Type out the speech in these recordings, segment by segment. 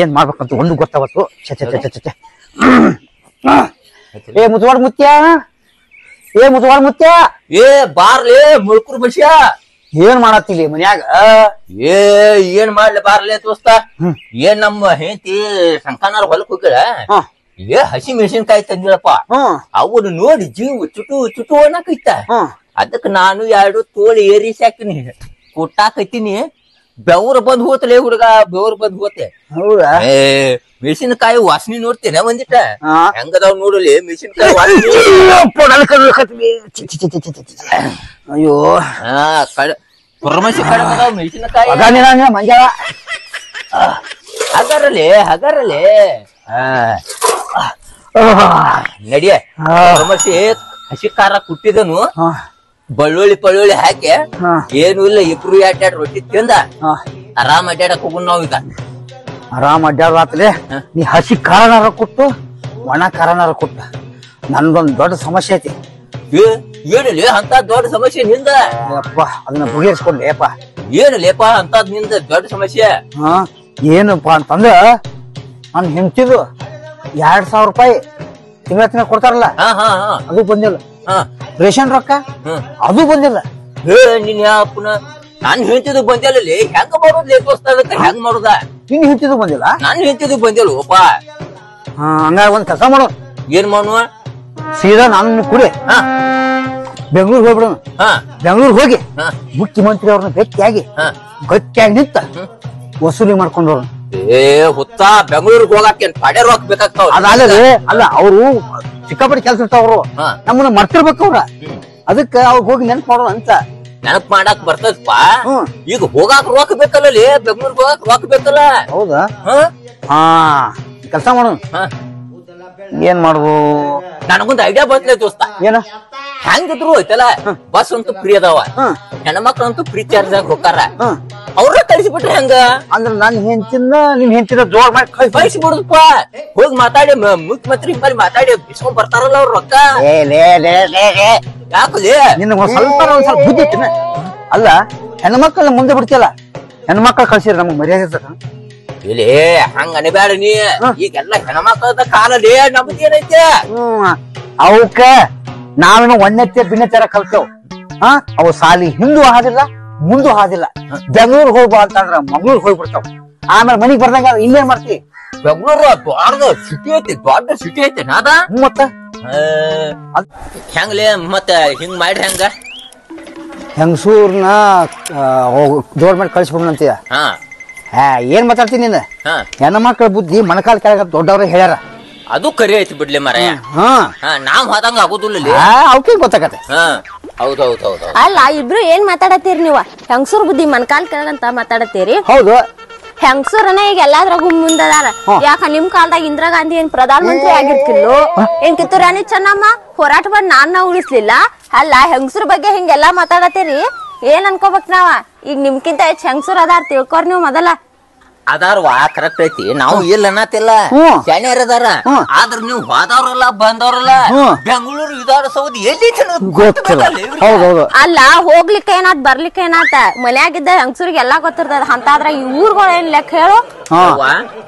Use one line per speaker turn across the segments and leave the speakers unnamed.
ಏನ್ ಮಾಡ್ಬೇಕಂತ ಒಂದು ಗೊತ್ತಾವತ್ತು? ಛೆ ಛೆ ಛೆ. ಏ ಮುದ್ವಾಡ್ ಮುತ್ಯ? ಏ ಮುದ್ವಾಡ್ ಮುತ್ಯ?
ಏ ಬಾರ್ಲೇ ಮುಳ್ಕುರ್ ಬಸ್ಯ
ಏನ್ ಮಾಡತ್ತಿಲಿ ಮನ್ಯಾಗ?
ಏ ಏನ್ ಮಾಡ್ಲಿ ಬಾರ್ಲೆ ದೋಸ್ತ. ಏನ್ ನಮ್ಮ ಹೆಂಡತಿ ಶಂಕನಾರ ಹೊಲಕ್ ಹೋಗ್ಯಾಳ. ಏ ಹಸಿ ಮೆಣಸಿನ್ಕಾಯಿ ತಂದಿಳಪ್ಪ. ಅವನು ನೋಡಿ ಜೀವ ಚುಟು ಚುಟು ಅನ್ನಕೈತ
ಅದಕ್ಕೆ
ಅದಕ್ ನಾನು ಎರಡು ತೋಳಿ ಏರಿಸಿ ಹಾಕಿನಿ. ಕೊಟ್ಟಾಕೈತೀನಿ. ಬೆವ್ರ ಬಂದ್ ಹೋತಲೇ ಹುಡುಗ ಬೆವ್ರ ಬಂದ್ ಹೋತೆ
ಹೌದಾ
ಏ ಮೆಣಸಿನಕಾಯಿ ವಾಸನೆ ನೋಡ್ತೇನೆ ಒಂದಿಟ
ಹಾ.
ಹೆಂಗದಾವ್ ನೋಡಲಿ ಮೆಣಸಿನಕಾಯಿ ವಾಸನೆ
ಅಯ್ಯಪ್ಪ, ನನ್ ಕಣ್ಣ್ ಕತ್ವಿ. ಛೆ, ಛೆ, ಛೆ, ಛೆ, ಛೆ, ಛೆ, ಛೆ. ಅಯ್ಯೋ
ಹಾ ಕಡ ಪರಮಶಿ ಕಡಮದಾವ್ ಮೆಣಸಿನಕಾಯಿ
ಅದಾನಿ ನಾನು ಮಂಜಾಳ
ಹಗರಲೆ ಹಗರಲೆ ಹಾ
ಆಹ್.
ನಡಿಯ
ಹಾ.
ಪರಮಶಿ ಹಸಿ ಖಾರ ಕುಟ್ಟಿದನು
ಹಾ,
ಬಳ್ಳುಳ್ಳಿ ಪಳ್ಳುಳ್ಳಿ ಹಾಕಿ
ಹಾ.
ಏನು ಇಲ್ಲ ಇಬ್ರು ಅಡ್ಡಾಡ್ ರೊಟ್ಟಿ ತಿಂದ
ಹಾ.
ಆರಾಮ್ ಅಡ್ಡಾಡಕ್ ಹೋಗುನ್ ನಾವ್ ಈಗ.
ಆರಾಮ್ ಅಡ್ಡಾಡ್ಲಾತ್ಲೆ ನೀ ಹಸಿ ಕಾರಣಾರ ಕೊಟ್ಟು ಒಣ ಕಾರಣಾರ ಕೊಟ್ಟ. ನಂದೊಂದ್ ದೊಡ್ಡ ಸಮಸ್ಯೆ ಐತಿ.
ಏ ಏನಲ್ಲಿ ಅಂತ ದೊಡ್ಡ ಸಮಸ್ಯೆ ನಿಂದ.
ಅಪ್ಪ ಅದನ್ನ ಬಗೆಹರಿಸ್ಕೊಂಡೆ ಅಪ್ಪ
ಏನು ಲೇಪ ಅಂತದ್ನಿಂದ ದೊಡ್ಡ ಸಮಸ್ಯೆ.
ಹಾ ಏನಪ್ಪ ಅಂತಂದ್ರ ನನ್ ಹೆಂಡ್ತಿದು ಎರಡ್ ಸಾವಿರ ರೂಪಾಯಿ ತಿಂಗಳ ತಿಂಗಳ ಕೊಡ್ತಾರಲ್ಲ
ಹಾ ಹಾ ಹಾ.
ಅದು ಬಂದಿಲ್ಲ.
ಹಾ.
ರೇಷನ್ ರೊಕ್ಕ? ಅದು ಬಂದಿಲ್ಲ.
ನಿನ್ ಯಾಪನ ನಾನ್ ಹೇಳ್ತಿದ್ದು ಬಂದಿಲ್ಲ ಹೆಂಗ ಮಾಡೋದ್ ಲೇಪ ಅದಕ್ಕ ಹೆಂಗ್ ಮಾಡುದ?
ನಿನ್ ಹೆಂಚಿದ್ ಬಂದಿಲ್ಲ?
ನಾನು ಹೇಳ್ತಿದ್ದು ಬಂದಿಲ್ಲ
ಒಪ್ಪ. ಹಂಗ ಒಂದ್ ಕೆಲಸ ಮಾಡೋ.
ಏನ್ ಮಾಡುವ?
ಸೀದಾ ನಾನು ಕುಡಿ
ಹಾ.
ಬೆಂಗಳೂರು ಹೋಗ್ಬಿಡೋಣ.
ಹಾ.
ಬೆಂಗಳೂರು ಹೋಗಿ ಮುಖ್ಯಮಂತ್ರಿ ಅವ್ರನ್ನ ಭೇಟಿಯಾಗಿ
ಹಾ.
ಗಟ್ಟಿಯಾಗಿ ನಿಂತ ವಸೂಲಿ ಮಾಡ್ಕೊಂಡು
ಏ ಹುತ್ತ ಬೆಂಗಳೂರಿಗೆ ಹೋಗಕ್ಕೆ ಪಡೆ ರೊಕ್ಕ ಬೇಕಾಗ್ತಾವ?
ಅಲ್ಲ ಅವರು ಸಿಕ್ಕಾಪಟ್ಟೆ ಕೆಲಸ ಇರ್ತಾವ್ರು.
ಹಾ.
ನಮ್ಮನ್ನ ಮರ್ತಿರ್ಬೇಕು ಅವ್ರ. ಅದಕ್ಕ ಅವ್ರ ಹೋಗಿ ನೆನ್ಪ್ ಮಾಡೋಣ ಅಂತ.
ನೆನಪ್ ಮಾಡಾಕ್ ಬರ್ತದಪ್ಪ
ಹ್ಮ್.
ಈಗ ಹೋಗಾಕ್ ರೊಕ್ಕ ಬೇಕಲ್ಲ ಲೇ? ಬೆಂಗಳೂರಿಗೆ ಹೋಗಾಕ್ ರೊಕ್ಕ ಬೇಕಲ್ಲ?
ಹೌದಾ?
ಹಾ.
ಹಾ. ಕೆಲಸ ಮಾಡೋಣ
ಹಾ.
ಏನ್ ಮಾಡುದು?
ನನಗೊಂದ್ ಐಡಿಯಾ ಬಂತ್ಲೆ ದೋಸ್ತ.
ಏನ?
ಹೆಂಗಿದ್ರು ಐತಲ್ಲ ಬಸ್ ಅಂತೂ ಫ್ರೀ ಅದಾವ. ಹೆಣ್ಮಕ್ಳಂತೂ ಫ್ರೀ ಚಾರ್ಜ್ ಆಗಿ ಹೋಗಾರ ಅವ್ರ ಕಳಿಸಿಬಿಟ್ರೆ ಹೆಂಗ?
ಅಂದ್ರ ನನ್ ಹೆಂಚಿನ ನಿಮ್ ಹೆಂಚಿನ ಜೋರ್ ಮಾಡಿ ಕಳ್ಸಿ
ಬಿಡುದಪ್ಪ ಹೋಗಿ ಮಾತಾಡಿ ಮುಖ್ಯಮಂತ್ರಿ ಬಲ್ಲಿ ಮಾತಾಡಿ ಇಸ್ಕೊಂಡ್ ಬರ್ತಾರಲ್ಲ ಅವ್ರ ರೊಕ್ಕ. ಯಾಕಲೇ
ನಿನ್ನ ಒಂದ್ ಸ್ವಲ್ಪ ಒಂದ್ ಸ್ವಲ್ಪ ಬುದ್ಧಿ ಇಟ್ಟಿನ. ಅಲ್ಲ ಹೆಣ್ಮಕ್ಳ ಮುಂದೆ ಬಿಡ್ತಿಯಲ್ಲ? ಹೆಣ್ಮಕ್ಳ ಕಳ್ಸಿರ ನಮ್ಗೆ ಮರ್ಯಾದೆ?
ಇಲ್ಲೇ ಹಂಗ ಅನಿಬ್ಯಾಡ ನೀ. ಈಗೆಲ್ಲ ಹೆಣ್ಮಕ್ಳದ ಕಾಲಲ್ಲಿ ನಮ್ದು ಏನೈತೆ
ಹ್ಮ್. ಅವಕ್ಕ ನಾವೇನು ಒಂದೆತ್ತೆ ಬಿನ್ನೆತ್ತರ ಕಲ್ತೇವ್. ಹಾ? ಅವು ಸಾಲಿ ಹಿಂದೂ ಹಾದಿಲ್ಲ ಮುಂದೂ ಹಾದಿಲ್ಲ ಬೆಂಗಳೂರು ಹೋಗ್ಬಾ ಅಂತಂದ್ರ ಮಂಗಳೂರು ಹೋಗ್ಬಿಡ್ತಾವ. ಆಮೇಲೆ ಮನಿಗ್ ಬರ್ದಂಗ ಇನ್ನೇನ್ ಮಾಡ್ತಿ?
ಬೆಂಗಳೂರು ದೊಡ್ಡ ಸಿಟಿ ಐತಿ ದೊಡ್ಡ ಸಿಟಿ ಐತಿ ನಾದ
ಮತ್ತ?
ಹೆಂಗ್ಲೇ ಮತ್ತ ಹಿಂಗ್ ಮಾಡಿ ಹೆಂಗ?
ಹೆಂಗಸೂರ್ನ ಕಳ್ಸ್ಬಿಡೋಣ
ಹಾ.
ಹಾ ಏನ್ ಮಾತಾಡ್ತೀನಿ ನೀನು?
ಹೆಣ್ಣ
ಮಕ್ಕಳ ಬುದ್ಧಿ ಮಣಕಾಲ್ ಕೆಳಗ ದೊಡ್ಡವ್ರ ಹೇಳ್ಯಾರ.
ಅದು ಕರಿ ಐತಿ ಬಿಡ್ಲಿ ಮರ
ಹಾ
ನಾವ್ ಹೋದಂಗ ಆಗುದಿಲ್ಲ
ಅವಕ್ಕೆ ಗೊತ್ತಾಗತ್ತೆ?
ಹಾ. ಹೌದ್ ಹೌದ್ ಹೌದ್ ಹೌದ್.
ಅಲ್ಲ ಇಬ್ರು ಏನ್ ಮಾತಾಡತ್ತೀರಿ ನೀವ? ಹೆಂಗಸೂರ್ ಬುದ್ಧಿ ಮನ್ಕಾಲ್ ಕೆಳಗಂತ ಮಾತಾಡತ್ತೀರಿ?
ಹೌದು.
ಹೆಂಗಸೂರನ ಈಗ ಎಲ್ಲಾದ್ರಾಗೂ ಮುಂದದಾರ. ಯಾಕ ನಿಮ್ ಕಾಲದಾಗ ಇಂದಿರಾ ಗಾಂಧಿ ಏನ್ ಪ್ರಧಾನ ಮಂತ್ರಿ ಆಗಿರ್ತಿಲ್ಲು ಏನ್ ಕಿತ್ತು ರಾಣಿ ಚೆನ್ನಮ್ಮ ಹೋರಾಟ ಬಂದ್ ನಾನ್ನ ಉಳಿಸ್ಲಿಲ್ಲ? ಅಲ್ಲ ಹೆಂಗಸೂರ್ ಬಗ್ಗೆ ಹಿಂಗೆಲ್ಲಾ ಮಾತಾಡತ್ತೀರಿ? ಏನ್ ಅನ್ಕೋಬೇಕ್ ನಾವ? ಈಗ ನಿಮ್ಕಿಂತ ಹೆಂಗ್ಸೂರ್ ಹೆಂಗಸೂರ್ ಅದಾರ ತಿಳ್ಕೊರ್ ನೀವು ಮೊದಲ.
ಅದಾರ್ವಾ ಕರೆಕ್ಟ್ ಐತಿ. ನಾವು ಇಲ್ಲ ಅನ್ನತಿಲ್ಲ
ಹ್ಮ್.
ಶಾಣ್ಯರ್ ಅದಾರ.
ಹ್ಮ್.
ಆದ್ರ ನೀವು ಹೋದವ್ರಲ್ಲ ಬಂದವ್ರಲ್ಲ
ಹ್ಮ್.
ಬೆಂಗಳೂರು ವಿಧಾನಸೌಧ ಎಲ್ಲಿ
ಗೊತ್ತಿಲ್ಲ. ಹೌದೌದು
ಅಲ್ಲ ಹೋಗ್ಲಿಕ್ಕೆ ಏನಾತ್ ಬರ್ಲಿಕ್ಕೆ ಏನಾತ ಮನ್ಯಾಗಿದ್ದ ಹೆಂಗ್ಸೂರಿಗೆ ಎಲ್ಲಾ ಗೊತ್ತಿರ್ತದ. ಅಂತಾದ್ರ ಈ ಊರ್ಗಳು ಏನ್ ಲೆಕ್ಕ ಹೇಳು?
ಹಾ.
ಅವ್ವ,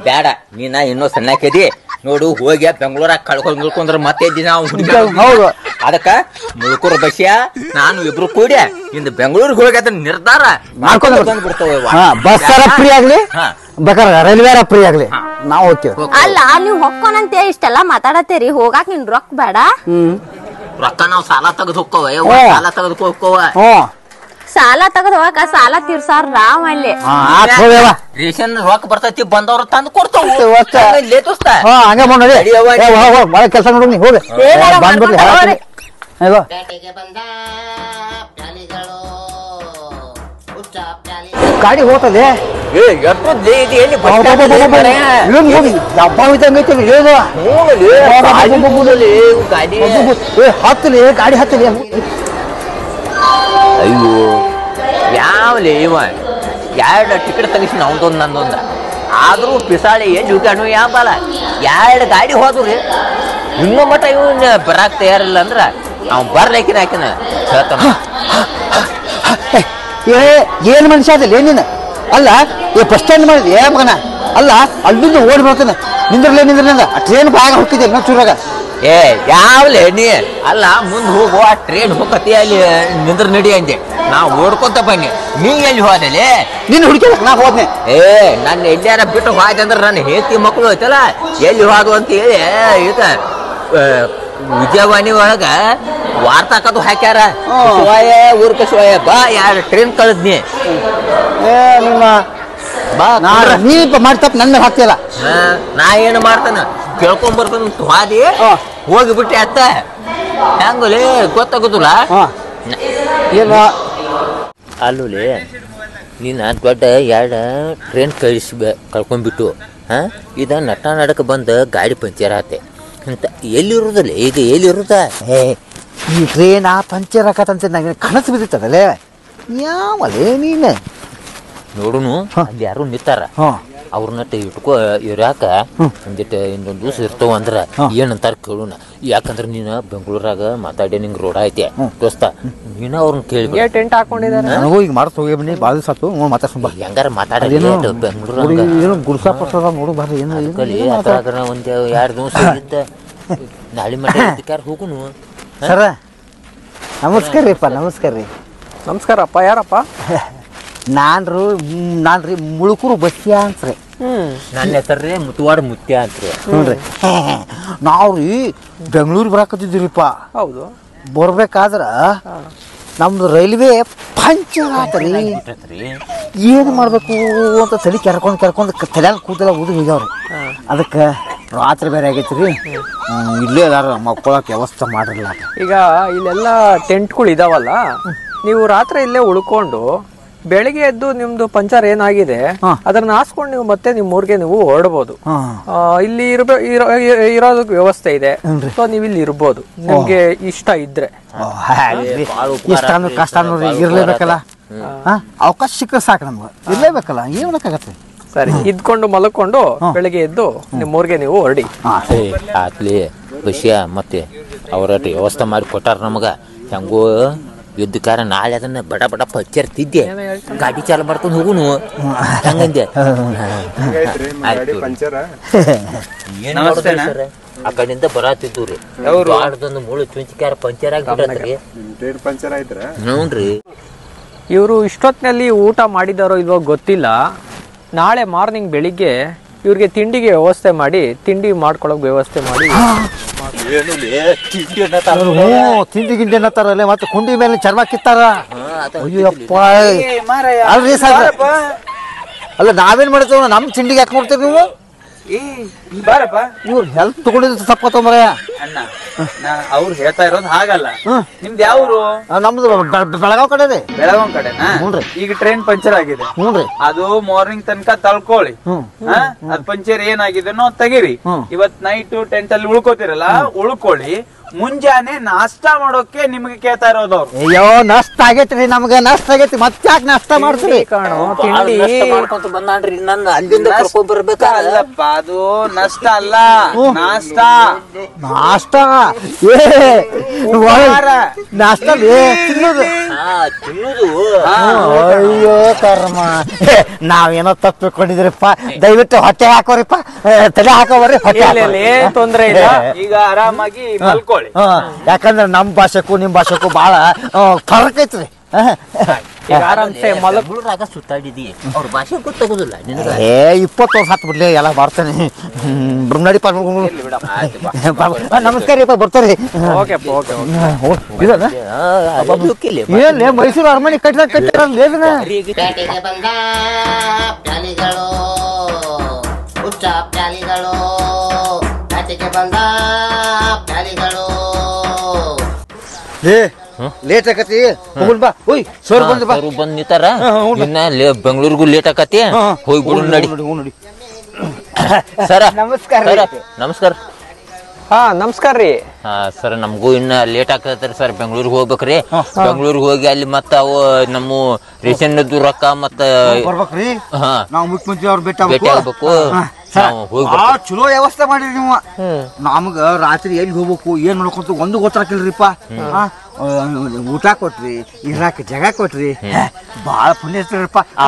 ಬೇಡ ನೀನ ಇನ್ನೂ ಸಣ್ಣಕ್ಕಿದಿ ನೋಡು ಹೋಗಿ ಬೆಂಗಳೂರಾಗ ಕಳ್ಕೊಂಡ್ ನಿಲ್ಕೊಂಡ್ರ ಮತ್ತೆ ದಿನ
ಹೌದು.
ಅದಕ್ಕ ಮುಳ್ಕೂರ್ ಬಸ್ಯ ನಾನು ಇಬ್ರು ಕೂಡಿ ಇಂದ ಬೆಂಗಳೂರಿಗೆ ಹೋಗಿ ಅದನ್ನ ನಿರ್ಧಾರ
ಮಾಡ್ಕೊಂಡ್
ಬಂದ್ಬಿಡ್ತಾವ
ಹಾ ಬಸ್ಸಾರ ಫ್ರೀ ಆಗ್ಲಿ?
ಹಾ.
ಬೇಕಾದ್ರೆ ರೈಲ್ವೇರ ಫ್ರೀ ಆಗ್ಲಿ? ನಾವು ಹೋಗ್ತೀವಿ.
ಅಲ್ಲ ನೀವ್ ಹೊಕ್ಕೋನಂತ ಇಷ್ಟೆಲ್ಲಾ ಮಾತಾಡತ್ತೇರಿ. ಹೋಗಾಕ್ ನಿನ್ ರೊಕ್ಕ ಬೇಡ.
ಹ್ಮ್.
ರೊಕ್ಕ ನಾವು ಸಾಲ ತೆಗೆದು
ಹೋಗ್ಕೋವ.
ಸಾಲ ತೆಗೆದು ಹೋಗ್ಕೋವ
ಹ್ಞೂ
ಸಾಲ ತಗದ್ ಹೋಗಕ ಸಾಲ ತೀರ್ಸಾರ ರಾಮ್ ಅಲ್ಲಿ
ರೇಷನ್ ರೊಕ್ಕ ಬರ್ತೈತಿ ಬಂದವ್ರ ತಂದು ಕೊಡ್ತಾವ
ಕೆಲಸ ನೋಡು ಹೋಗಿ ಬಂದ್ಬಿಡ್ಲಿ ಗಾಡಿ ಹೋಗ್ತದೆ ಹತ್ತಲಿ ಗಾಡಿ ಹತ್ತಲಿ
ಅಯ್ಯೋ ಯಾವಲೇ ಇವ ಎರಡು ಟಿಕೆಟ್ ತೆಗಿಸಿ ಅವನದೊಂದು ನಂದೊಂದ. ಆದರೂ ಪಿಸಾಳಿ ಎಲ್ಲಿ ಯಾಬಲ ಎರಡು ಗಾಡಿ ಹೋದ್ರಿ. ಇನ್ನೂ ಮಟ್ಟ ಇವನ್ನ ಬರಾಕ್ ತಯಾರಿಲ್ಲ ಅಂದ್ರೆ ಅವ್ನು ಬರ್ಲೈಕಿನ ಹಾಕಿನ ಹೇಳ್ತಾನ.
ಏ ಏನು ಮನುಷ್ಯ ಅದಲ್ಲ ನೀನು? ಅಲ್ಲ, ಈ ಬಸ್ ಸ್ಟ್ಯಾಂಡ್ ಮಾಡಿದ್ವಿ ಏ, ಮಗನ? ಅಲ್ಲ ಅಲ್ಲಿಂದ ಓಡಿ ಬರ್ತೇನೆ ನಿಂದ್ರಲೇ ನಿಂದ್ರಲಿಂದ ಟ್ರೈನ್ ಬಾಯಾಗ ಹೋಗ್ತಿದ್ದೆ ಇನ್ನೂ ಚೂರಾಗ?
ಏ ಯಾವ್ಲೆ ನೀ? ಅಲ್ಲ ಮುಂದೆ ಹೋಗು ಆ ಟ್ರೈನ್ ಹೋಗತಿ ಅಲ್ಲಿ? ನಿಂದ್ರ ನಡಿ ಅಂದೆ. ನಾ ಓಡ್ಕೊತ ಬನ್ನಿ. ನೀ ಎಲ್ಲಿ ಹೋದಲ್ಲಿ
ನಿನ್ನ ಹುಡುಕಿ ನಾ ಹೋದ್ನೆ.
ಏ ನನ್ನ ಎಲ್ಲಾರ ಬಿಟ್ಟು ಹೋಯ್ತು ಅಂದ್ರೆ ನನ್ನ ಹೇತಿ ಮಕ್ಕಳು ಹೋಯ್ತಲ್ಲ ಎಲ್ಲಿ ಹೋದು ಅಂತ ಹೇಳಿ ಈಗ ಆ, ವಿಜಯವಾಣಿ ಒಳಗ ವಾರ್ತಾಕದು ಹಾಕ್ಯಾರ. ಶಿವಾಯ ಊರ್ಕ ಶಿವಾಯ ಬಾ ಯಾರು ಟ್ರೈನ್ ಕಳದ್ನಿ.
ಏ ನಿಮ್ಮ
ಬಾ
ನಾ ನೀ ಮಾಡಿ ತಪ್ಪು ನನ್ನ ಮೇಲೆ
ನಾ ಏನು ಮಾಡ್ತಾನ? ಕೇಳ್ಕೊಂಡ್ ಬರ್ತಾನ ಹಾದಿ ಹೋಗಿಬಿಟ್ಟೆ ಅತ್ತ. ಹೆಂಗಲಿ ಗೊತ್ತಾಗುದಿಲ್ಲ.
ಏನು?
ಅಲ್ಲೂಲಿ ನೀನು ದೊಡ್ಡ ಎರಡು ಟ್ರೈನ್ ಕಳಿಸ್ಬೇ ಕಳ್ಕೊಂಡ್ಬಿಟ್ಟು ಹಾಂ? ಇದ ನಟ ನಡಕ ಬಂದು ಗಾಡಿ ಪಂಚರ್ ಆತೆ. ಅಂತ ಎಲ್ಲಿರುದಲ್ಲ ಈಗ ಎಲ್ಲಿರುದ?
ಏ ಈ ಟ್ರೈನ್ ಆ ಪಂಚರ್ ಹಾಕತ್ತಂತ ನಂಗೆ ಕನಸು ಬಿದ್ದಿತ್ತದಲ್ಲೇ ಯಾವಲೇ ನೀನು?
ನೋಡುನು ಅಲ್ಲಿ ಯಾರು ನಿಂತಾರ. ಅವ್ರನ್ನ ಇಟ್ಕೋ ಇವ್ರಾಕ ಒಂದಿಟ್ಟು ಇನ್ನೊಂದು ದಿವಸ ಇರ್ತಾವ ಅಂದ್ರ ಏನಂತಾರ ಕೇಳೋಣ ಯಾಕಂದ್ರ ನೀನು ಬೆಂಗಳೂರಾಗ ಮಾತಾಡಿ ನಿಂಗೆ ರೋಡ ಐತೆ. ದೋಸ್ತ ನೀನು ಅವ್ರನ್ನ ಕೇಳಿ
ಟೆಂಟ್ ಹಾಕೊಂಡಿದ್ದಾರೆ
ನನಗೂ ಈಗ ಮಾಡ್ತಾ ಹೋಗಿ ಬನ್ನಿ ಭಾಳ ದಿವಸ ಆತು ನೋಡಿ ಮಾತಾಡ್ಸೋಣ ಬಾ
ಹೆಂಗಾರ ಮಾತಾಡಿ
ಬೆಂಗಳೂರು ಗುಡ್ಸಾ ಪಡ್ಸೋದ ನೋಡು ಬರ್ರಿ ಏನು
ಕಲಿ ಅದ್ರಾಗ ಒಂದ್ ಎರಡು ದಿವಸ ಇದ್ದ ನಾಳೆ ಮಟ್ಟ ಇದಕ್ಕಾರ ಹೋಗುನು?
ಸರ ನಮಸ್ಕಾರ ರೀಪ್ಪ ನಮಸ್ಕಾರ ರೀ
ನಮಸ್ಕಾರಪ್ಪ ಯಾರಪ್ಪ?
ನಾನ್ರು ನಾನು ನಾನ್ ರೀ ಮುಳುಕೂರು ಬಸ್ಸಿಯ ಅಂತ್ರಿ.
ಹ್ಮ್.
ನನ್ನ ಹೆಸರ್ರಿ ಮುತುವಾಡ ಮುತ್ಯ ಅಂತ್ರಿ.
ಹ್ಞೂ ನಾವು ರೀ ಬೆಂಗಳೂರಿಗೆ ಬರಾಕತ್ತಿದ್ದೀರಿಪ್ಪ.
ಹೌದು.
ಬರ್ಬೇಕಾದ್ರ ನಮ್ದು ರೈಲ್ವೆ ಪಂಚರ್ ಆತ್ರಿ.
ಏನ್
ಏನು ಮಾಡಬೇಕು ಅಂತ ತಲೆ ಕೆರ್ಕೊಂಡು ಕೆರ್ಕೊಂಡು ತಲೆಯಾಗ ಕೂದಲ ಉದು ಹೋಗ್ಯಾವ್ರಿ. ಅದಕ್ಕೆ ರಾತ್ರಿ ಬೇರೆ ಆಗೈತಿ ರೀ ಇಲ್ಲೇ ಅದಾರ ಮಕ್ಕೊಳಕ್ಕೆ ವ್ಯವಸ್ಥೆ ಮಾಡಿರಲ್ಲ
ಈಗ ಇಲ್ಲೆಲ್ಲ ಟೆಂಟ್ಗಳು ಇದಾವಲ್ಲ ನೀವು ರಾತ್ರಿ ಇಲ್ಲೇ ಉಳ್ಕೊಂಡು ಬೆಳಿಗ್ಗೆ ಎದ್ದು ನಿಮ್ದು ಪಂಚರ್ ಏನಾಗಿದೆ. ಅದನ್ನ ಹಾಸ್ಕೊಂಡು ನೀವು ಮತ್ತೆ ನಿಮ್ ಊರಿಗೆ ನೀವು
ಹೊರಡಬಹುದು
ಆ, ಇಲ್ಲಿ ಇರೋದಕ್ಕೆ ವ್ಯವಸ್ಥೆ ಇದೆ. ಸೊ ನೀವು ಇಲ್ಲಿ ಇರ್ಬೋದು. ನಿಮ್ಗೆ ಇಷ್ಟ ಇದ್ರೆ.
ಕಷ್ಟ ಇರ್ಲೇಬೇಕಲ್ಲ? ಅವಕಾಶ ಸಿಕ್ಕ ಸಾಕು ನಮ್ಗೆ. ಇರ್ಲೇಬೇಕಲ್ಲ? ಏನು ಮಾಡೋಕ್ಕಾಗತ್ತೆ?
ಸರಿ ಇದ್ಕೊಂಡು ಮಲಕೊಂಡು ಬೆಳಿಗ್ಗೆ ಎದ್ದು ನಿಮ್ಮ ಊರಿಗೆ ನೀವು ಹೊರಡಿ.
ಖುಷಿಯ
ಏ ಆತ್ಲಿ ವಿಷಯ ಮತ್ತೆ ಅವರ ವ್ಯವಸ್ಥೆ ಮಾಡಿ ಕೊಟ್ಟಾರ ನಮಗ. ಹೆಂಗೋ ಯುದ್ಧಕಾರ ನಾಳೆ ಅದನ್ನ ಬಡ ಬಡ ಪಚ್ಚರ್ ತಿದ್ದೆ ಗಾಡಿ ಚಾಲು ಮಾಡ್ಕೊಂಡು ಹೋಗುನು. ಹಂಗಂದೆ? ಆ ಕಡೆಯಿಂದ ಬರತ್ತಿದ್ದು ರೀ ಬಾಡ್ದೊಂದು ಮುಳು ಚುಂಚಿಕಾರ ಪಂಚರ್ ಆಗಿಬಿಟ್ರಿ
ಪಂಚರ್ ಆಯ್ತ್ರ
ನೋಡ್ರಿ
ಇವರು ಇಷ್ಟೊತ್ತಿನಲ್ಲಿ ಊಟ ಮಾಡಿದಾರೋ ಇಲ್ವೋ ಗೊತ್ತಿಲ್ಲ. ನಾಳೆ ಮಾರ್ನಿಂಗ್ ಬೆಳಿಗ್ಗೆ ಇವ್ರಿಗೆ ತಿಂಡಿಗೆ ವ್ಯವಸ್ಥೆ ಮಾಡಿ ತಿಂಡಿ ಮಾಡ್ಕೊಳಕ್ ವ್ಯವಸ್ಥೆ ಮಾಡಿ.
ತಿಂಡಿ ಗಿಂಡಿ ಅನ್ನತ್ತಾರಲ್ಲೇ ಮತ್ತೆ ಕುಂಡಿ ಮೇಲೆ ಚರ್ಮ ಕಿತ್ತಾರ. ಅಯ್ಯಪ್ಪ ಅಲ್ರಿ ಸಾಹೇಬ್ರ? ಅಲ್ಲ ನಾವೇನ್ ಮಾಡ್ತೇವ ನಮ್ ತಿಂಡಿಗೆ ಯಾಕೆ ನೋಡ್ತೀರಿ ನೀವು?
ಬಾರಪ್ಪ.
ಇವ್ರು ಹೆಲ್ತ್ ತಗೊಂಡಿದ್ದು ತಪ್ಪ ಮರಯ.
ಅಣ್ಣ ನಾ ಅವ್ರು ಹೇಳ್ತಾ ಇರೋದು ಹಾಗಲ್ಲ. ನಿಮ್ದು ಯಾವ್ರು
ನಮ್ದು ಬೆಳಗಾವ್ ಕಡೆ ರೀ
ಬೆಳಗಾವ್ ಕಡೆನಾ?
ಹ್ಞೂನ್ರಿ.
ಈಗ ಟ್ರೈನ್ ಪಂಚರ್ ಆಗಿದೆ.
ಹ್ಞೂ
ಅದು ಮಾರ್ನಿಂಗ್ ತನಕ ತಳ್ಕೊಳ್ಳಿ. ಹಾ? ಅದ್ ಪಂಚರ್ ಏನಾಗಿದೆನೋ ತೆಗಿರಿ. ಇವತ್ ನೈಟ್ ಟೆಂಟ್ ಅಲ್ಲಿ ಉಳ್ಕೋತಿರಲ್ಲ ಉಳ್ಕೊಳ್ಳಿ. ಮುಂಜಾನೆ ನಾಷ್ಟ ಮಾಡೋಕೆ ನಿಮ್ಗೆ ಕೇಳ್ತಾ ಇರೋದು ಅವ್ರು.
ಅಯ್ಯೋ ನಷ್ಟ ಆಗೈತ್ರಿ ನಮ್ಗೆ ನಷ್ಟ ಆಗೈತಿ. ಮತ್ತಾಕ್ ನಾಷ್ಟ ನಷ್ಟ ಮಾಡ್ತೀರಿ?
ಕಾಣು ತಿಂಡಿ.
ಮಾಡ್ಕೊಂತ ಬಂದಾನ್ರಿ. ನನ್ನ ಅಲ್ಲಿಂದ ಕರ್ಕೊಂಡ್ ಬರ್ಬೇಕಾ
ಅಲ್ಲಪ್ಪ ಅದು ನಷ್ಟ ಅಲ್ಲ. ನಾಷ್ಟ.
ನಾಷ್ಟ? ಏ ಒಳಗ್ ನಾಷ್ಟ ಏ ತಿನ್ನೋದು.
ಹಾ ತಿನ್ನುದು.
ಅಯ್ಯೋ ಕರ್ಮ. ನಾವೇನೋ ತಪ್ಪು ತಿಳ್ಕೊಂಡಿದ್ರಿಪ್ಪ ದಯವಿಟ್ಟು ಹೊಟ್ಟೆ ಹಾಕೋರಿಪ್ಪ. ತಲೆ ಹಾಕೋಬರ್ರಿ ಹೊಟ್ಟೆ
ತೊಂದರೆ ಇಲ್ಲ, ಏನ್ ತೊಂದ್ರೆ ಇಲ್ಲ.
ಈಗ ಆರಾಮಾಗಿ ಮಲ್ಕೊಳ್ಳಿ.
ಯಾಕಂದ್ರೆ ನಮ್ಮ ಭಾಷೆಕ್ಕೂ ನಿಮ್ಮ ಭಾಷೆಕ್ಕೂ ಭಾಳ ಫರಕ್ ಐತ್ರಿ.
ಆರಾಮ್ಸೆ ಮಲಗ್
ಬೆಂಗಳೂರಾಗ ಸುತ್ತಾಡಿದಿ. ಅವ್ರ ಭಾಷೆ ಗೊತ್ತಾಗೋದಿಲ್ಲ ನಿನಗೆ.
ಏ ಇಪ್ಪತ್ತು ವರ್ಷ ಹತ್ತು ಬಿಡ್ಲಿ ಎಲ್ಲ ಮಾಡ್ತೇನೆ ನಡಿಪ ನಮಸ್ಕಾರ ರೀ ಬರ್ತಾರೆ.
Okay okay okay.
ಏನ್ ಮೈಸೂರು ಅರಮನೆ ಕಟ್ಟಿದಾಗ ಕಟ್ಟಿರಲ್ಲ
ಪ್ಯಾಲಿಗಳು ಬಂದ ಪ್ಯಾಲಿಗಳು
ಏ ಲೇಟ್ ಆಕತಿ ಹೋಗುನ್ ಬಾ. ಓಯ್ ಸರ್ ಬಂದ್ ಬಾ.
ಅವ್ರು ಬಂದ್ ನಿಂತಾರ? ಇನ್ನ ಲೇ- ಬೆಂಗಳೂರಿಗೂ ಲೇಟ್ ಆಕತಿ ಹೋಗಿ ಬಿಡು ನಡಿ.
ನೋಡಿ
ಸರ
ನಮಸ್ಕಾರ
ಸರ ನಮಸ್ಕಾರ.
ಹಾ ನಮಸ್ಕಾರ ರೀ.
ಹಾ ಸರ್ ನಮಗೂ ಇನ್ನ ಲೇಟ್ ಆಗತ್ರಿ ಸರ್ ಬೆಂಗಳೂರಿಗೆ ಹೋಗ್ಬೇಕ್ರಿ. ಬೆಂಗಳೂರಿಗೆ ಹೋಗಿ ಅಲ್ಲಿ ಮತ್ತ ಅವು ನಮ್ಮ ರೇಷನ್ ರೊಕ್ಕ ಮತ್ತ
ಬರ್ಬೇಕ್ರಿ.
ಹಾ.
ನಾವು ಮುಖ್ಯಮಂತ್ರಿ ಅವ್ರ ಭೇಟಿ
ಭೇಟಿ ಆಗ್ಬೇಕು.
ಆ ಚಲೋ ವ್ಯವಸ್ಥೆ ಮಾಡಿರಿ ನೀವು. ನಮ್ಗ ರಾತ್ರಿ ಎಲ್ಲಿ ಹೋಗ್ಬೇಕು ಏನ್ ಮಾಡ್ಕೊಂತ ಒಂದು ಗೊತ್ತಾಕಿಲ್ರಿಪ್ಪ ಊಟ ಕೊಟ್ರಿ ಇರಾಕ ಜಾಗ ಕೊಟ್ರಿ. ಬಾಳ ಪುಣ್ಯ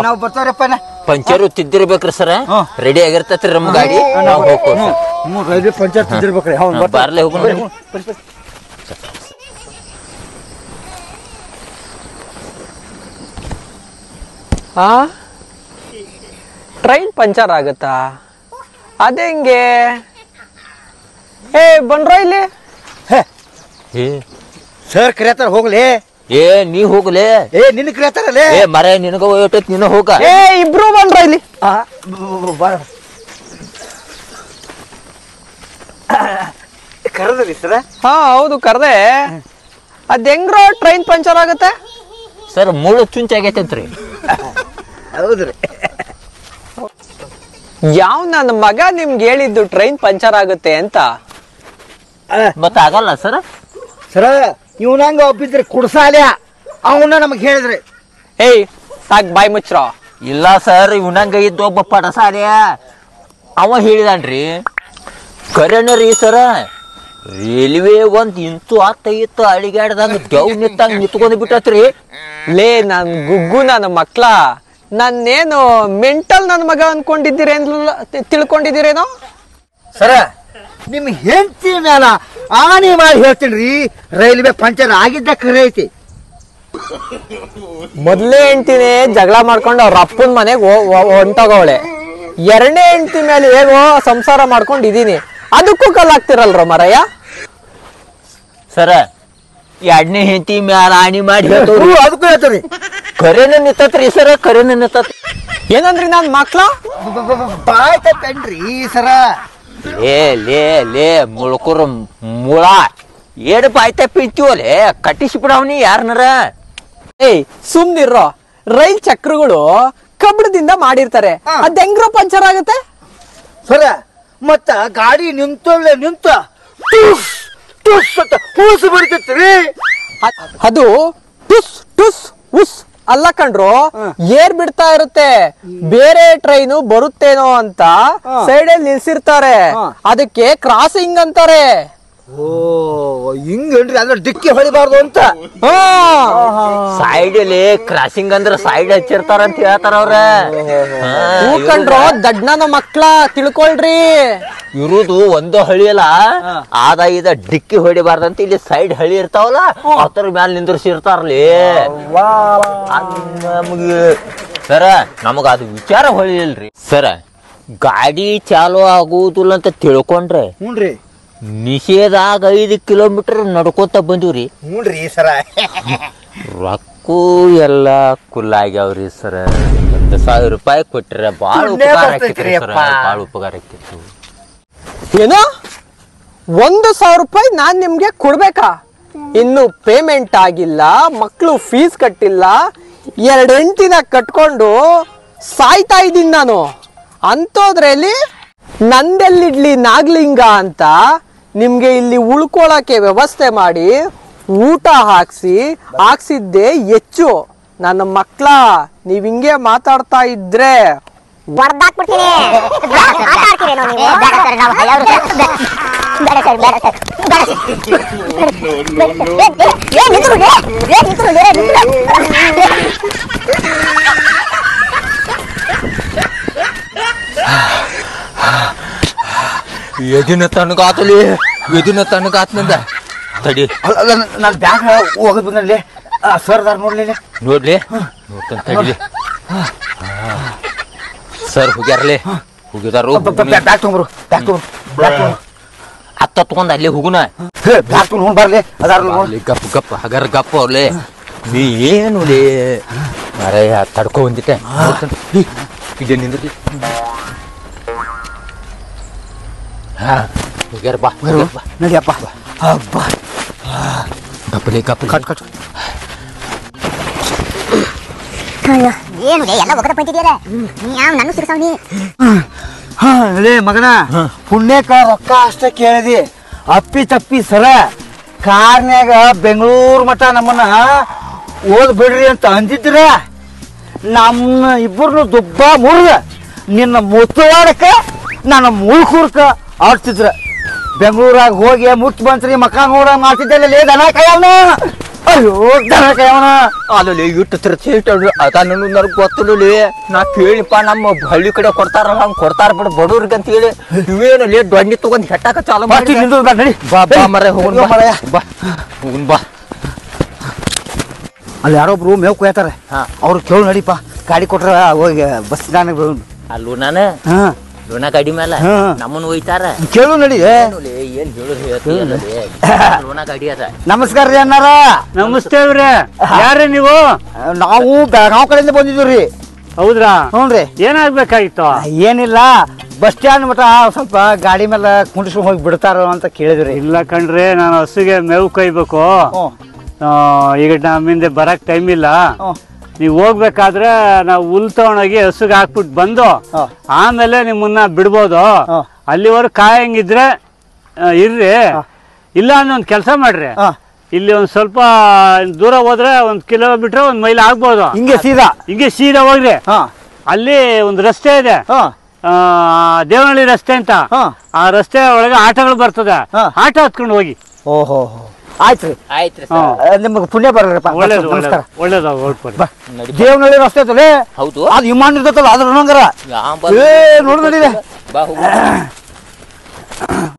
ನಾವು ಬರ್ತಾವ್ರಪ್ಪ
ಪಂಚರ್ ತಿದ್ದಿರ್ಬೇಕ್ರಿ ಸರ. ರೆಡಿ ಆಗಿರ್ತೈತ್ರಿ ನಮ್ಮ ಗಾಡಿ? ನಾವು ಹೋಗ್ಬೋದು
ಹ್ಞೂ ರೈಲ್ವೆ ಪಂಚರ್ ತಿದ್ದಿರ್ಬೇಕ್ರಿ. ಹೌದು
ಬಾರ್ಲೆ.
ಆ? ಟ್ರೈನ್ ಪಂಚರ್ ಆಗುತ್ತಾ? ಅದೇಂಗೆ ಏ ಬಂದ್ರ ಇಲ್ಲಿ?
ಏ.
ಸರ್ ಕರೆತಾರ ಹೋಗ್ಲಿ?
ಏ ನೀ ಹೋಗ್ಲಿ?
ಏ ನಿನ್ ಕರಿಯತ್ತಾರಲ್ಲೇ?
ಏ ಮರ ನಿನಗ ಒಯ್ಯಟೈತ್ ನೀನು ಹೋಗ.
ಏ ಇಬ್ರು ಬಂದ್ರ ಇಲ್ಲಿ?
ಕರೆದ್ರಿ ಸರ?
ಹಾ ಹೌದು ಕರ್ದೆ. ಅದ್ ಹೆಂಗ್ರೋ ಟ್ರೈನ್ ಪಂಚರ್ ಆಗತ್ತೆ?
ಸರ್ ಮುಳ್ಳು ಚುಂಚಾಗೈತೆ ಆಗೈತಂತ್ರಿ.
ಹೌದ್ರಿ.
ಯಾವ ನನ್ನ ಮಗ ನಿಮ್ಗೆ ಹೇಳಿದ್ದು ಟ್ರೈನ್ ಪಂಚರ್ ಆಗುತ್ತೆ ಅಂತ?
ಮತ್ತೆ ಆಗಲ್ಲ ಸರ್?
ಸರ ಇವನಂಗ ಒಬ್ಬಿದ್ರೆ ಕುಡ್ಸಾಲ್ಯ? ಅವನ್ನ ನಮಗೆ ಹೇಳಿದ್ರಿ.
ಏಯ್ ಸಾಕ್ ಬಾಯ್ ಮುಚ್ಚ್ರ
ಇಲ್ಲ ಸರ್ ಇವನಂಗ ಇದ್ದ ಒಬ್ಬ ಪಡಸಾರ್ಯ ಅವ ಹೇಳಿದಾನ್ರಿ. ಕರೆನ ರೀ ಸರ ರೈಲ್ವೆ ಒಂದ್ ಇಂತು ಆತ ಇತ್ತು ಅಳಿಗಾಡ್ದಂಗ ದವ್ ನಿತ್ತಂಗ ನಿತ್ಕೊಂಡ್ ಬಿಟ್ಟತ್ರಿ.
ಲೇ ನನ್ ಗುಗ್ಗು ನನ್ನ ಮಕ್ಳ. ನನ್ನೇನು ಮೆಂಟಲ್ ನನ್ನ ಮಗ ಅನ್ಕೊಂಡಿದ್ದೀರೇನ್ ತಿಳ್ಕೊಂಡಿದ್ದೀರೇನೋ?
ಸರ ನಿಮ್ ಹೆಂಡತಿ ಮೇಲ ಆನೆ ಮಾಡಿ ಹೇಳ್ತೀನಿ ರೈಲ್ವೆ ಪಂಚರ್ ಆಗಿದ್ದ ಕರೈತಿ ಐತಿ.
ಮೊದ್ಲೇ ಹೆಂಡ್ತಿನೇ ಜಗಳ ಮಾಡ್ಕೊಂಡು ಅವ್ರ ಅಪ್ಪನ ಮನೆಗೆ ಹೊಂಟೋಗವಳೆ. ಎರಡನೇ ಹೆಂಡತಿ ಮೇಲೆ ಹೇಗೋ ಸಂಸಾರ ಮಾಡ್ಕೊಂಡಿದೀನಿ ಅದಕ್ಕೂ ಕಲ್ಲಾಗ್ತಿರಲ್ರ ಮರಯ್ಯ?
ಸರ ಎರಡನೇ ಹೆಂಡತಿ ಮ್ಯಾಲ ಆಣಿ ಮಾಡಿ
ಹೇಳ್ತೀವಿ ಅದಕ್ಕೂ ಹೇಳ್ತೀರಿ
ಕರೆನ ನಿತ್ತತ್ರಿ ಸರ ಕರೆನ ನಿಂತತ್
ಏನಂದ್ರಿ ನಾನ್ ಮಕ್ಳ?
ಬಾಯ್ ತಪ್ಪೇನ್ರಿ ಸರ.
ಲೇ ಲೇ ಲೇ ಮುಳ್ಕುರ ಮುಳ. ಏಡ್ ಬಾಯ್ತ ಪಿಂತೀವಲೇ ಕಟ್ಟಿಸ್ಬಿಡವ್ನಿ ಯಾರನರ.
ಏಯ್ ಸುಮ್ನಿರೋ ರೈಲ್ ಚಕ್ರಗಳು ಕಬ್ಬಿಣದಿಂದ ಮಾಡಿರ್ತಾರೆ. ಅದ್ ಹೆಂಗ್ರೋ ಪಂಚರ್ ಆಗತ್ತೆ?
ಸರ ಮತ್ತ ಗಾಡಿ ನಿಂತಲ್ಲೇ ನಿಂತ. ಟುಸ್ ಟುಸ್ ಅಂತ ಕೂಸು ಬಿಡ್ತೈತ್ರಿ.
ಅದು ಟುಸ್ ಟುಸ್ ಉಸ್. ಅಲ್ಲ ಕಂಡ್ರು ಏರ್ ಬಿಡ್ತಾ ಇರುತ್ತೆ. ಬೇರೆ ಟ್ರೈನು ಬರುತ್ತೇನೋ ಅಂತ ಸೈಡ್ ಅಲ್ಲಿ ನಿಲ್ಸಿರ್ತಾರೆ. ಅದಕ್ಕೆ ಕ್ರಾಸಿಂಗ್ ಅಂತಾರೆ.
ಓ ಹಿಂಗೇನ್ರಿ ಅಂದ್ರೆ ಡಿಕ್ಕಿ ಹೊಡಿಬಾರ್ದು ಅಂತ.
ಸೈಡ್ ಅಲ್ಲಿ ಕ್ರಾಸಿಂಗ್ ಅಂದ್ರೆ ಸೈಡ್ ಹಚ್ಚಿರ್ತಾರ ಅಂತ ಹೇಳ್ತಾರ ಅವ್ರ.
ಹೂ ಕಣ್ರು ದಡ್ಡನ ಮಕ್ಳ ತಿಳ್ಕೊಳ್ರಿ.
ಇರುದು ಒಂದು ಹಳಿ ಅಲ್ಲ. ಆದ ಇದ ಡಿಕ್ಕಿ ಹೊಡಿಬಾರ್ದಂತ ಇಲ್ಲಿ ಸೈಡ್ ಹಳಿ ಇರ್ತಾವಲ್ಲ ಅದ್ರ ಮ್ಯಾಲ ನಿಂದ್ರಿಸಿರ್ತಾರ್ಲಿ. ನಮಗೆ ಸರ ನಮಗ ಅದು ವಿಚಾರ ಹೊಳಿಯಲ್ರಿ. ಸರ ಗಾಡಿ ಚಾಲು ಆಗುದಿಲ್ಲ ಅಂತ ತಿಳ್ಕೊಂಡ್ರೆ
ಹ್ಞೂನ್ರಿ.
ನಿಷೇಧಾಗ ಐದು ಕಿಲೋಮೀಟರ್ ನಡ್ಕೋತ ಬಂದಿವ್ರಿ.
ಹ್ಞೂನ್ರಿ ಸರ.
ರೊಕ್ಕೂ ಎಲ್ಲ ಕುಲ್ಲಾಗ್ಯಾವ್ರಿ ಸರ. ಒಂದು ಸಾವಿರ ರೂಪಾಯಿ ಕೊಟ್ಟರೆ ಬಾಳ
ಪುಣ್ಯ
ಉಪಕಾರ ಆಕೈತ್ರಿ ಸರ.
ಭಾಳ
ಬಾಳ ಉಪಕಾರ ಆಕೈತಿ
ಏನೋ? ಒಂದು ಸಾವಿರ ರೂಪಾಯಿ ನಾನ್ ನಿಮ್ಗೆ ಕೊಡ್ಬೇಕಾ? ಇನ್ನು ಪೇಮೆಂಟ್ ಆಗಿಲ್ಲ ಮಕ್ಕಳು ಫೀಸ್ ಕಟ್ಟಿಲ್ಲ ಎರಡು ಎಂಟಿನ ಕಟ್ಕೊಂಡು ಸಾಯ್ತಾ ಇದ್ದೀನಿ ನಾನು. ಅಂಥದ್ರಲ್ಲಿ ನಂದೆಲ್ಲಿಡ್ಲಿ ನಾಗ್ಲಿಂಗ ಅಂತ ನಿಮ್ಗೆ ಇಲ್ಲಿ ಉಳ್ಕೊಳಕ್ಕೆ ವ್ಯವಸ್ಥೆ ಮಾಡಿ ಊಟ ಹಾಕ್ಸಿ, ಹಾಕ್ಸಿದ್ದೆ ಹೆಚ್ಚು. ನನ್ನ ಮಕ್ಳ, ನೀವ್ ಹಿಂಗೆ ಮಾತಾಡ್ತಾ ಇದ್ರೆ
ಹೊಡ್ದಾಕ್ಬಿಡ್ತೀನಿ ಆಟ ಆಡ್ತೀರೇನೋ ನೀವು ಬೇಡ ಸರ್ ನಾವು ಹಳೆಯವರು ಬೇಡ ಸರ್ ಬೇಡ ಸರ್ ಬೇಡ ಏ ನಿಂತು ಬಿಡಿ ಏ ನಿಂತು ಬಿಡಿ
ಎದಿನ ತನಗಾತಲಿ ಎದಿನ ತನಗಾತ್ನಂದ ತಡಿ.
ಅಲ್ಲ ನಾನು ಬ್ಯಾಗ್ ಹೋಗದ್ ಬಂದಲ್ಲಿ ಸರ್ದಾರ್ ನೋಡ್ಲಿ
ನೋಡ್ಲಿ. ನೋಡ್ತಾನೆ ತಡಿಲಿ ಸರ್ ಹೋಗ್ಯಾರಲಿ. ಹೋಗಿದಾರು
ಬ್ಯಾಗ್ ತೊಗೊಂಬರು ಬ್ಯಾಗ್ ತೊಗೊಂಡು ಬ್ಯಾಗ್
ಅತ್ತ ತಗೊಂಡ್ ಅಲ್ಲಿ ಹೋಗುನ.
ಬ್ಯಾಗ್ ತೊಗೊಂಡು ಬರ್ಲಿ ಅದಾರ
ಗಪ್ ಗಪ್ ಹಗರ್ ಗಪ್ ಅವ್ಲೆ ನೀ ಏನು ಲೇ. ಮಾರಾಯ ತಡ್ಕೊ ಬಂದಿಟ್ಟೆ. ಇದೇ ನಿಂದ್ರಿ. ಹಾ ಹೋಗ್ಯಾರ ಬಾ
ನಡಿಯಪ್ಪ ಹಬ್ಬ
ಗಪ್ಪಲೆ ಗಪ್ಪಲೆ
ಕಟ್ ಕಟ್
ಏನು ಎಲ್ಲ ಒಗದ ಪಂಚಿದ್ಯಾರ ಯಾವ ನನ್ನ ಸಿರ್ಸವ್
ಹಾ ಲೇ ಮಗನ ಪುಣ್ಯಕ ರೊಕ್ಕ ಅಷ್ಟ ಕೇಳಿದಿ. ಅಪ್ಪಿ ತಪ್ಪಿ ಸರ ಕಾರ್ನ್ಯಾಗ ಬೆಂಗಳೂರು ಮಠ ನಮ್ಮನ್ನ ಓದ್ ಬಿಡ್ರಿ ಅಂತ ಅಂದಿದ್ರ ನಮ್ಮ ಇಬ್ಬರನ್ನು ದುಬ್ಬ ಮುರಿದ. ನಿನ್ನ ಮುತ್ತವಾಡಕ ನನ್ನ ಮುಳ್ಕೂರ್ಕ ಆಡ್ತಿದ್ರ ಬೆಂಗಳೂರಾಗ ಹೋಗಿ ಮುಟ್ ಬಂತ್ರಿ ಮಕ್ಕ ನೋಡ ಮಾಡ್ತಿದ್ದಲ್ಲ ಲೇ ದನ ಕಾಯವನ ಅಯ್ಯೋ ದನಕಾಯವನ.
ಅಲ್ಲಿ ಇಟ್ಟು ತಿರ್ಚೇಟ್ ಅದ ನನಗೆ ಗೊತ್ತಿಲ್ಲ ನಾ ಕೇಳಿಪ್ಪ ನಮ್ಮ ಹಳ್ಳಿ ಕಡೆ ಕೊಡ್ತಾರಲ್ಲ ಹಂಗೆ ಕೊಡ್ತಾರ ಬಿಡ ಬಡವ್ರಿಗೆ ಅಂತ ಹೇಳಿ. ಇವೇನಲ್ಲಿ ದೊಡ್ಡಿ ತಗೊಂಡು ಹೆಟ್ಟಾಕ ಚಾಲು ಮಾಡಿ
ನಿಂದು ಬಾ ನಡಿ.
ಬಾ ಬಾ ಮರ ಹೋಗುನ್ ಬಾ.
ಮರೆಯ.
ಬಾ ಹೋಗುನ್ ಬಾ.
ಅಲ್ಲಿ ಯಾರೊಬ್ರು ಮೇವ್ ಕೊಯ್ತಾರೆ
ಹಾ.
ಅವ್ರು ಕೇಳು ನಡಿಪ್ಪ. ಗಾಡಿ ಕೊಟ್ರ ಹೋಗಿ ಬಸ್ ನಾನು
ಅಲ್ಲೂ ನಾನು?
ಹಾ.
ಲೋಣ ಗಾಡಿ ಮೇಲೆ
ಹಾ.
ನಮ್ಮನ್ನ ಒಯ್ತಾರ.
ಕೇಳು ನಡಿ ಏ.
ಏನ್ ಹೇಳುದು ಹೇಳ್ತೀಯಲ್ಲ ಲೇ. ಲೋಣ ಗಾಡಿ ಅದ.
ನಮಸ್ಕಾರ ರೀ ಅಣ್ಣಾರ.
ನಮಸ್ತೆ ಅವ್ರೆ. ಯಾರೇ ನೀವು?
ನಾವು ಬೆಳಗಾವ್ ಕಡೆಯಿಂದ ಬಂದಿದ್ದೀವಿ
ಹೌದ್ರಾ?
ಹ್ಞೂ ರೀ.
ಏನಾಗ್ಬೇಕಾಗಿತ್ತು?
ಏನಿಲ್ಲ. ಬಸ್ ಸ್ಟ್ಯಾಂಡ್ ಮಟ ಸ್ವಲ್ಪ ಗಾಡಿ ಮೇಲೆ ಕುಂಡಿಸ್ಕೊಂಡು ಹೋಗಿ ಬಿಡ್ತಾರೋ ಅಂತ ಕೇಳಿದ್ರಿ
ಇಲ್ಲ ಕಣ್ರಿ ನಾನು ಹಸುಗೆ ಮೇವು ಕೈಬೇಕು
ಹ್ಞೂ.
ಆ, ಈಗ ನಮ್ಮಿಂದ ಬರಕ್ ಟೈಮ್ ಇಲ್ಲ.
ಹ್ಞೂ.
ನೀವು ಹೋಗ್ಬೇಕಾದ್ರೆ ನಾವು ಹುಲ್ ತಗೊಂಡೋಗಿ ಹಸುಗೆ ಹಾಕ್ಬಿಟ್ಟು ಬಂದು. ಆಮೇಲೆ ನಿಮ್ಮನ್ನ ಬಿಡ್ಬೋದು. ಅಲ್ಲಿವರೆಗೂ ಕಾಯಂಗಿದ್ರೆ ಇರ್ರಿ. ಇಲ್ಲ ಅನ್ನೊಂದು ಕೆಲಸ ಮಾಡ್ರಿ. ಇಲ್ಲಿ ಒಂದ್ ಸ್ವಲ್ಪ ದೂರ ಹೋದ್ರೆ ಒಂದ್ ಕಿಲೋಮೀಟರ್ ಒಂದ್ ಮೈಲ್ ಆಗ್ಬೋದು.
ಹಿಂಗೆ ಸೀದಾ?
ಹಿಂಗೆ ಸೀದಾ ಹೋಗ್ರಿ. ಅಲ್ಲಿ ಒಂದು ರಸ್ತೆ ಇದೆ. ದೇವನಹಳ್ಳಿ ರಸ್ತೆ ಅಂತ. ಆ ರಸ್ತೆ ಒಳಗೆ ಆಟೋಗಳು ಬರ್ತದೆ. ಆಟೋ ಹತ್ಕೊಂಡು ಹೋಗಿ.
ಓಹೋ ಆಯ್ತು.
ಆಯ್ತ್ರಿ
ಸರ್. ಪುಣ್ಯ ಬರ್ರಪ್ಪ
ಒಳ್ಳೇದು
ರಸ್ತೆ ಐತಲ್ಲ
ಹೌದು.
ಅದು ವಿಮಾನ ಇರ್ತೈತಲ್ಲ ಅದ್ರ ನಂಗರ